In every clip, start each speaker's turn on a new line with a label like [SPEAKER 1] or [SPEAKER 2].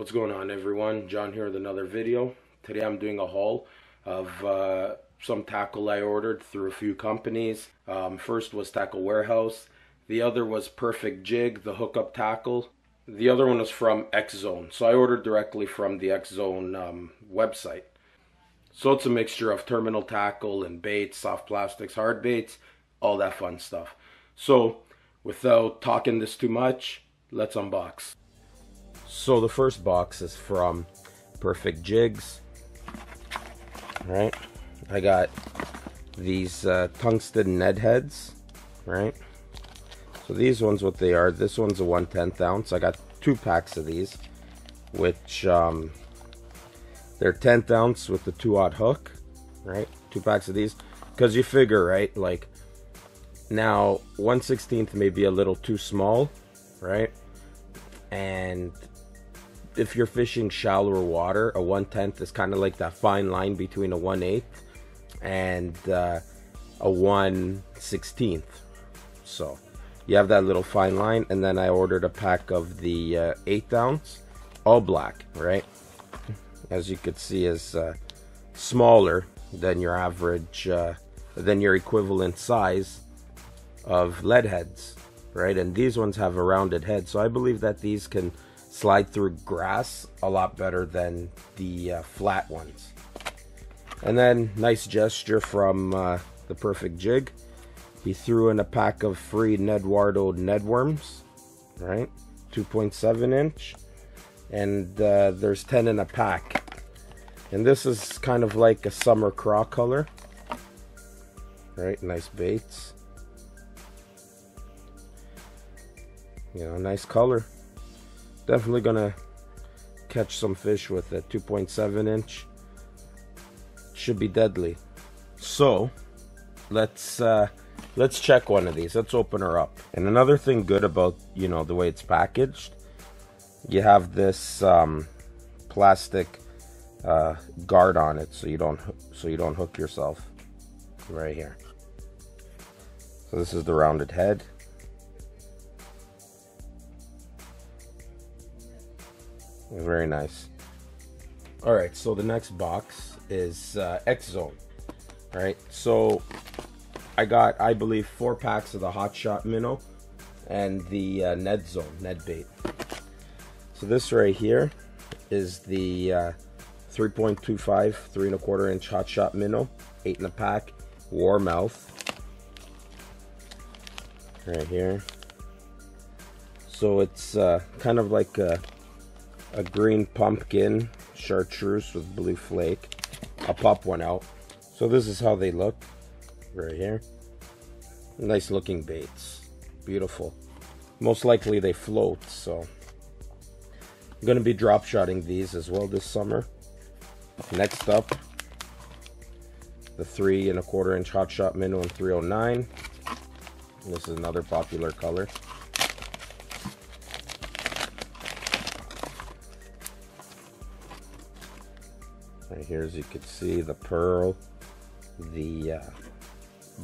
[SPEAKER 1] What's going on everyone? John here with another video. Today I'm doing a haul of uh, some tackle I ordered through a few companies. Um, first was Tackle Warehouse. The other was Perfect Jig, the hookup tackle. The other one was from X Zone. So I ordered directly from the X Zone um, website. So it's a mixture of terminal tackle and baits, soft plastics, hard baits, all that fun stuff. So without talking this too much, let's unbox. So the first box is from Perfect Jigs. Right? I got these uh, tungsten Ned heads. Right? So these ones, what they are, this one's a 1 10th ounce. I got two packs of these, which um, they're 10th ounce with the 2 aught hook. Right? Two packs of these. Because you figure, right? Like, now 1 16th may be a little too small. Right? And if you're fishing shallower water, a 1 10th is kind of like that fine line between a 1 8th and uh, a 1 16th. So you have that little fine line. And then I ordered a pack of the uh, 8th ounce, all black, right? As you could see, is uh, smaller than your average, uh, than your equivalent size of lead heads, right? And these ones have a rounded head. So I believe that these can slide through grass a lot better than the uh, flat ones. And then, nice gesture from uh, the Perfect Jig. He threw in a pack of free Nedwardo Nedworms, right? 2.7 inch. And uh, there's 10 in a pack. And this is kind of like a summer craw color. Right, nice baits. You know, nice color definitely gonna catch some fish with it 2.7 inch. Should be deadly. So let's uh let's check one of these. Let's open her up. And another thing good about you know the way it's packaged you have this um plastic uh guard on it so you don't so you don't hook yourself. Right here. So this is the rounded head Very nice. All right, so the next box is uh, X Zone. All right, so I got, I believe, four packs of the Hot Shot Minnow and the uh, Ned Zone, Ned Bait. So this right here is the uh, 3.25, three and a quarter inch Hot Shot Minnow, eight in a pack, Warmouth. Right here. So it's uh, kind of like a a green pumpkin chartreuse with blue flake. I'll pop one out. So this is how they look right here. Nice looking baits. Beautiful. Most likely they float, so I'm going to be drop shotting these as well this summer. Next up, the three and a quarter inch hot shot minnow in 309. This is another popular color. Right here, as you can see, the pearl, the uh,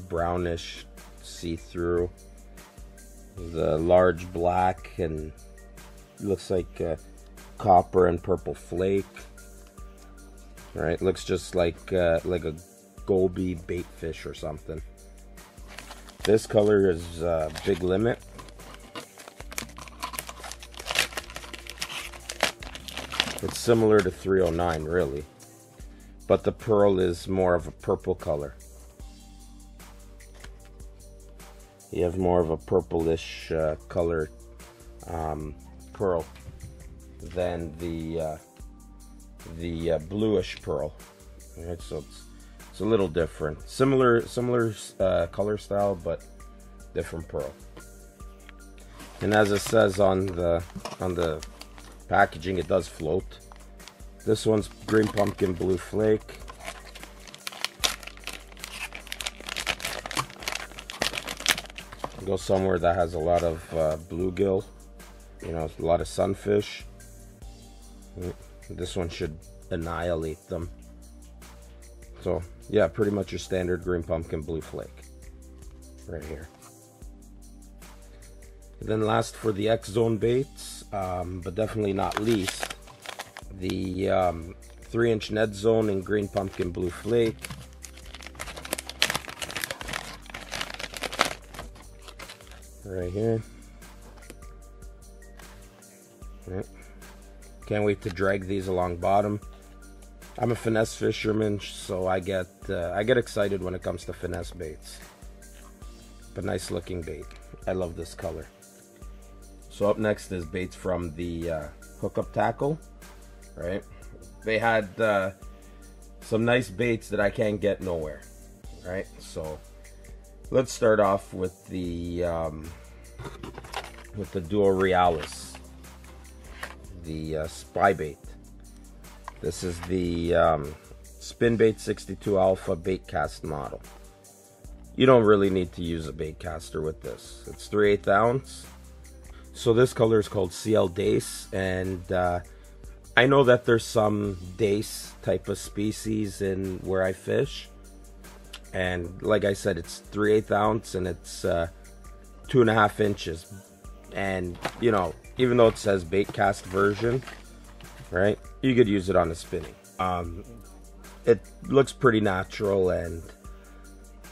[SPEAKER 1] brownish see-through, the large black, and looks like uh, copper and purple flake. Right, looks just like uh, like a goby bait fish or something. This color is uh, Big Limit. It's similar to 309, really but the pearl is more of a purple color. You have more of a purplish uh, color um, pearl than the uh, the uh, bluish pearl. Right, so it's it's a little different. Similar similar uh, color style, but different pearl. And as it says on the on the packaging, it does float. This one's green pumpkin blue flake. Go somewhere that has a lot of uh, bluegill, you know, a lot of sunfish. This one should annihilate them. So, yeah, pretty much your standard green pumpkin blue flake. Right here. And then last for the X Zone baits, um, but definitely not least, the um, 3 inch Ned Zone in green pumpkin blue flake. Right here. Right. Can't wait to drag these along bottom. I'm a finesse fisherman, so I get uh, I get excited when it comes to finesse baits. But nice looking bait. I love this color. So up next is baits from the uh, hookup tackle, right? They had uh, some nice baits that I can't get nowhere, right? So let's start off with the um, with the Duo Realis, the uh, spy bait. This is the um, Spinbait 62 Alpha bait cast model. You don't really need to use a bait caster with this. It's 3 8 ounce. So this color is called CL Dace, and uh, I know that there's some Dace type of species in where I fish. And like I said, it's 3 8 ounce and it's uh, two and a half inches. And you know, even though it says bait cast version, right? You could use it on a spinning. Um, it looks pretty natural and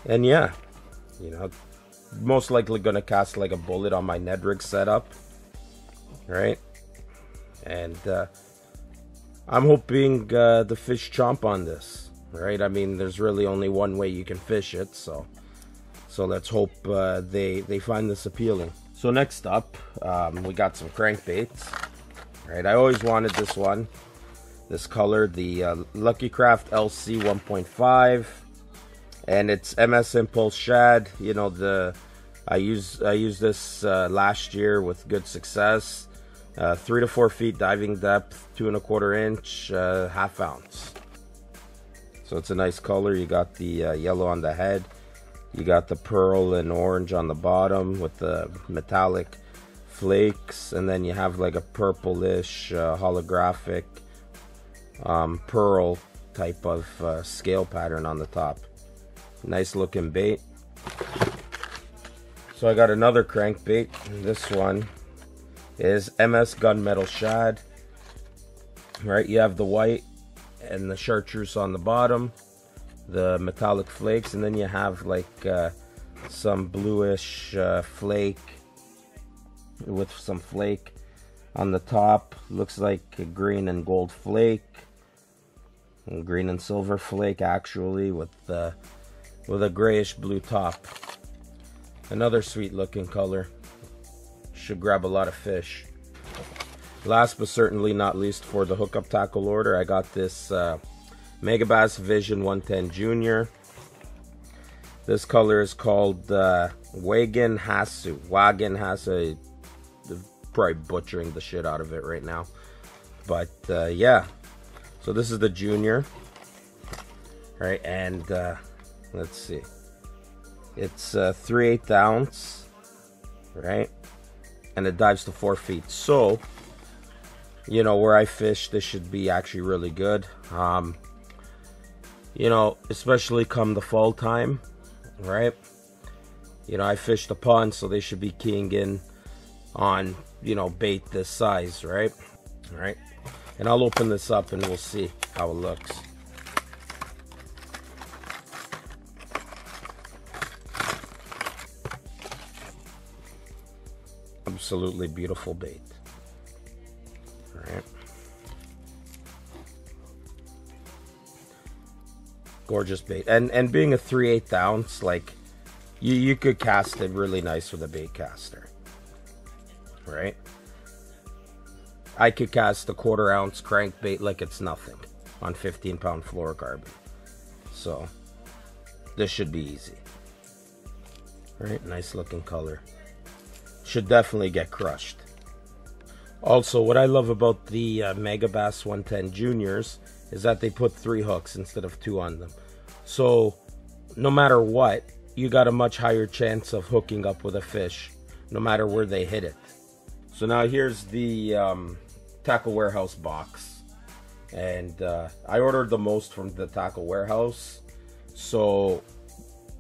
[SPEAKER 1] and yeah, you know, most likely gonna cast like a bullet on my Nedrig setup, right? And uh, I'm hoping uh, the fish chomp on this, right? I mean, there's really only one way you can fish it, so so let's hope uh, they they find this appealing. So next up, um, we got some crankbaits. Right, I always wanted this one, this color, the uh, Lucky Craft LC 1.5, and it's MS Impulse Shad. You know the I use I used this uh, last year with good success. Uh, three to four feet diving depth, two and a quarter inch, uh, half ounce. So it's a nice color. You got the uh, yellow on the head. You got the pearl and orange on the bottom with the metallic flakes, and then you have like a purplish uh, holographic um, pearl type of uh, scale pattern on the top. Nice looking bait. So I got another crankbait. This one is MS Gunmetal Shad. Right, you have the white and the chartreuse on the bottom, the metallic flakes, and then you have like uh, some bluish uh, flake with some flake on the top. Looks like a green and gold flake. Green and silver flake actually with uh, with a grayish blue top. Another sweet looking color. Should grab a lot of fish. Last but certainly not least for the hookup tackle order, I got this uh, Megabass Vision 110 Junior. This color is called uh, Wagon Hasu. Wagon Hasu probably butchering the shit out of it right now. But uh, yeah, so this is the junior, right? And uh, let's see, it's uh, three eighth ounce, right? And it dives to four feet. So, you know, where I fish, this should be actually really good. Um, you know, especially come the fall time, right? You know, I fish the pond, so they should be keying in on you know, bait this size, right? All right. And I'll open this up and we'll see how it looks. Absolutely beautiful bait. All right. Gorgeous bait. And and being a 3 8 ounce, like you, you could cast it really nice with a bait caster right? I could cast a quarter ounce crankbait like it's nothing on 15 pound fluorocarbon. So this should be easy. Right, nice looking color. Should definitely get crushed. Also, what I love about the uh, Megabass 110 Juniors is that they put three hooks instead of two on them. So, no matter what, you got a much higher chance of hooking up with a fish, no matter where they hit it. So now here's the um, Tackle Warehouse box. And uh, I ordered the most from the Tackle Warehouse. So,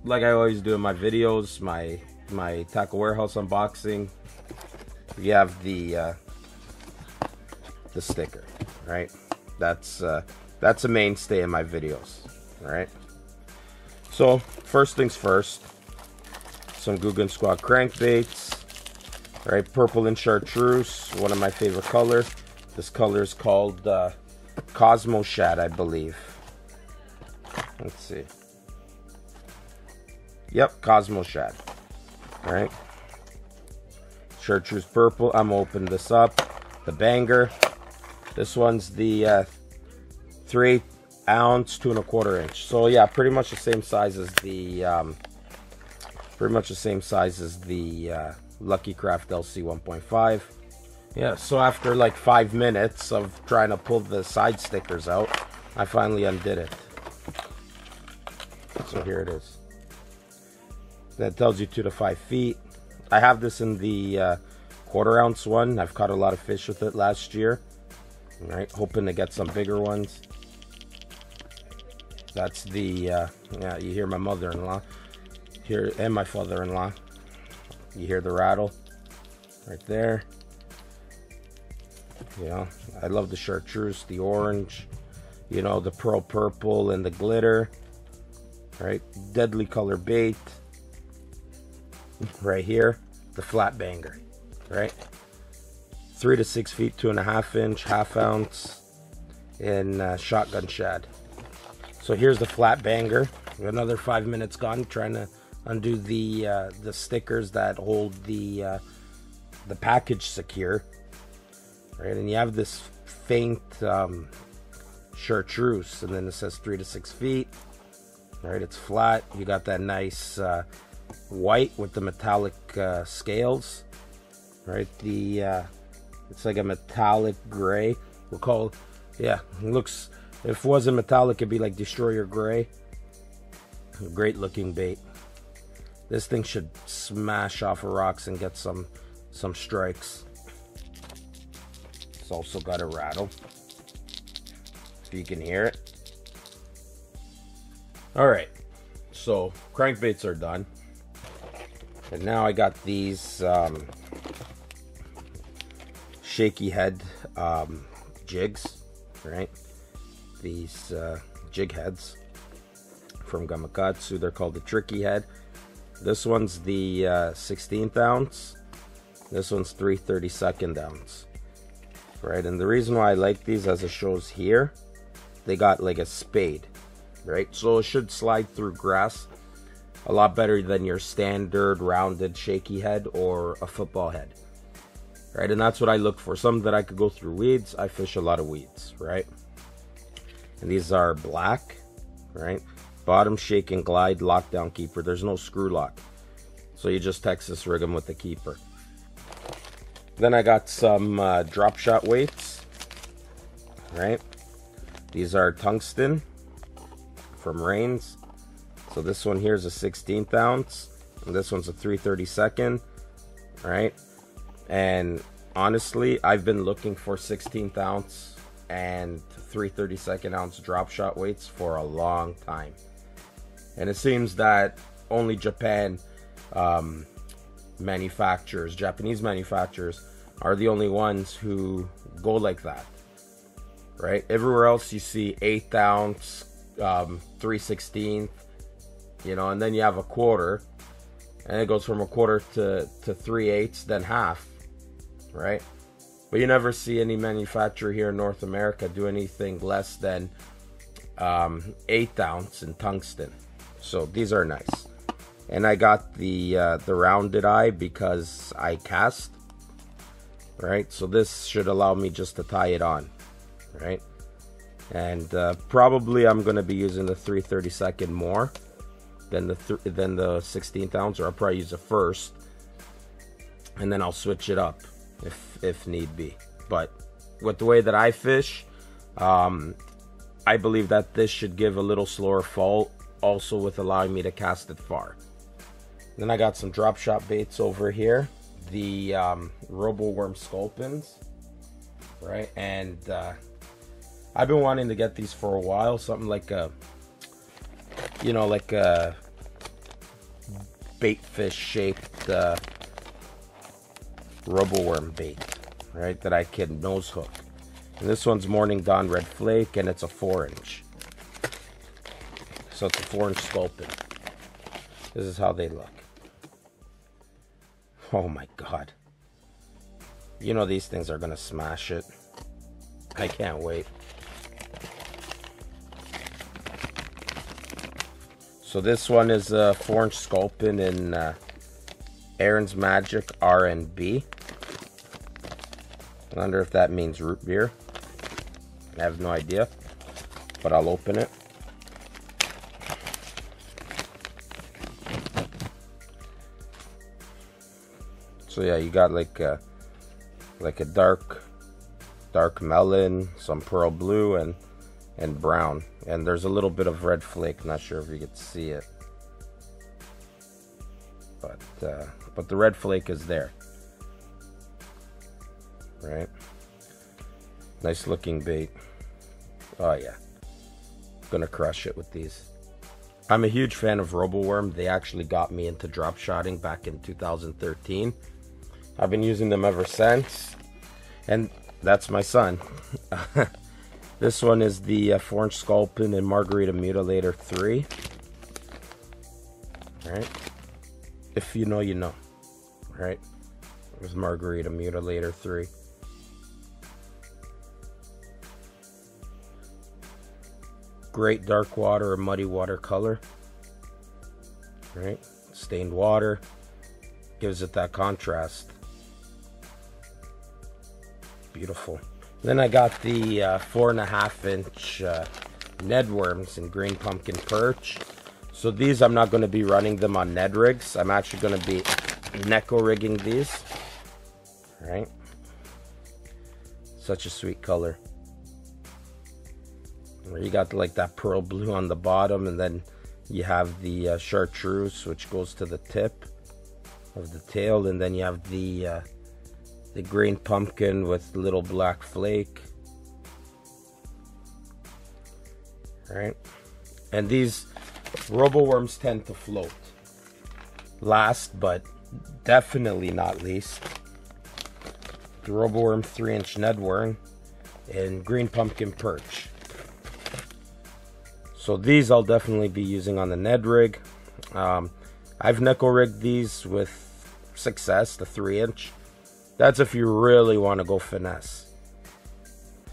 [SPEAKER 1] like I always do in my videos, my my Tackle Warehouse unboxing, we have the uh, the sticker, right? That's uh, that's a mainstay in my videos. Right. So first things first, some Googan Squad crankbaits. Right, purple and chartreuse, one of my favorite colors. This color is called uh, Cosmo Shad, I believe. Let's see. Yep, Cosmo Shad. Right. Chartreuse purple. I'm gonna this up. The banger. This one's the uh, three ounce, two and a quarter inch. So yeah, pretty much the same size as the, um, pretty much the same size as the uh, Lucky Craft LC 1.5. Yeah, so after like five minutes of trying to pull the side stickers out, I finally undid it. So here it is. That tells you two to five feet. I have this in the uh, quarter ounce one. I've caught a lot of fish with it last year. All right, hoping to get some bigger ones. That's the, uh, yeah, you hear my mother-in-law here and my father-in-law. You hear the rattle right there. You know, I love the chartreuse, the orange, you know, the pearl purple and the glitter. Right, deadly color bait. Right here, the flat banger. Right, three to six feet, two and a half inch, half ounce, in uh, shotgun shad. So here's the flat banger. Another five minutes gone trying to undo the uh, the stickers that hold the uh, the package secure. Right, and you have this faint um, chartreuse, and then it says three to six feet. Right, it's flat. You got that nice uh, white with the metallic uh, scales. Right, the uh, it's like a metallic gray. We'll call, yeah, it looks. If it wasn't metallic, it'd be like destroyer gray. Great looking bait. This thing should smash off of rocks and get some some strikes. It's also got a rattle. If you can hear it. Alright, so crankbaits are done. Now I got these um, shaky head um, jigs, right? These uh, jig heads from Gamakatsu. They're called the Tricky Head. This one's the uh, 16th ounce. This one's 332nd ounce. Right, and the reason why I like these, as it shows here, they got like a spade right? So it should slide through grass a lot better than your standard rounded shaky head or a football head. Right, and that's what I look for. Some that I could go through weeds. I fish a lot of weeds, right? And these are black, right? Bottom shake and glide lockdown keeper. There's no screw lock. So you just Texas rig them with the keeper. Then I got some uh, drop shot weights, right? These are tungsten from Reins. So this one here is a 16th ounce, and this one's a 332nd, right? And honestly, I've been looking for 16th ounce and 332nd ounce drop shot weights for a long time. And it seems that only Japan um, manufacturers, Japanese manufacturers, are the only ones who go like that. Right? Everywhere else you see 8th ounce, um, 3 16th, you know, and then you have a quarter, and it goes from a quarter to, to 3 eighths, then half, right? But you never see any manufacturer here in North America do anything less than um, 8 ounce in tungsten. So these are nice. And I got the uh, the rounded eye because I cast, right? So this should allow me just to tie it on, right? and uh, probably I'm gonna be using the 332nd more than the th than the 16th ounce, or I'll probably use the first, and then I'll switch it up if if need be. But with the way that I fish, um, I believe that this should give a little slower fall, also with allowing me to cast it far. Then I got some drop shot baits over here, the um, Robo Worm Sculpins, right, and uh, I've been wanting to get these for a while. Something like a, you know, like a bait fish shaped uh, worm bait, right? That I can nose hook. And this one's Morning Dawn Red Flake, and it's a 4 inch. So it's a 4 inch sculpin. This is how they look. Oh my god. You know these things are gonna smash it. I can't wait. So this one is a 4 inch sculpin in uh, Aaron's Magic R&B. I wonder if that means root beer. I have no idea, but I'll open it. So yeah, you got like a, like a dark, dark melon, some pearl blue, and and brown. And there's a little bit of red flake. Not sure if you can see it, but uh, but the red flake is there, right? Nice looking bait. Oh yeah, gonna crush it with these. I'm a huge fan of RoboWorm. They actually got me into drop shotting back in 2013. I've been using them ever since. And that's my son. this one is the uh, 4 inch Sculpin and Margarita Mutilator 3. Right? If you know, you know. Right? With Margarita Mutilator 3. Great dark water or muddy water color. Right? Stained water. Gives it that contrast beautiful. Then I got the uh, four and a half inch uh, Ned worms in green pumpkin perch. So these I'm not going to be running them on Ned rigs. I'm actually going to be Neko rigging these. Right? Such a sweet color. You got like that pearl blue on the bottom and then you have the uh, chartreuse which goes to the tip of the tail and then you have the uh, the green pumpkin with little black flake. Right? And these roboworms tend to float. Last but definitely not least, the roboworm 3 inch Nedworm and green pumpkin perch. So these I'll definitely be using on the Ned rig. Um, I've Neko rigged these with success, the 3 inch. That's if you really want to go finesse.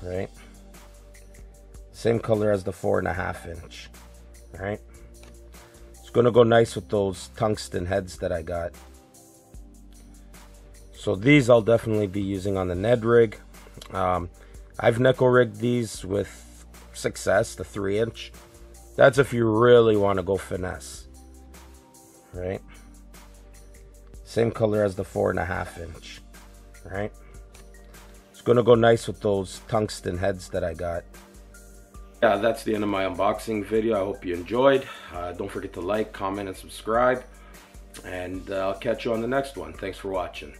[SPEAKER 1] Right? Same color as the four and a half inch. Right? It's gonna go nice with those tungsten heads that I got. So these I'll definitely be using on the Ned rig. Um, I've Neko rigged these with success, the three inch. That's if you really want to go finesse. Right? Same color as the four and a half inch right? It's gonna go nice with those tungsten heads that I got. Yeah, that's the end of my unboxing video. I hope you enjoyed. Uh, don't forget to like, comment, and subscribe. And uh, I'll catch you on the next one. Thanks for watching.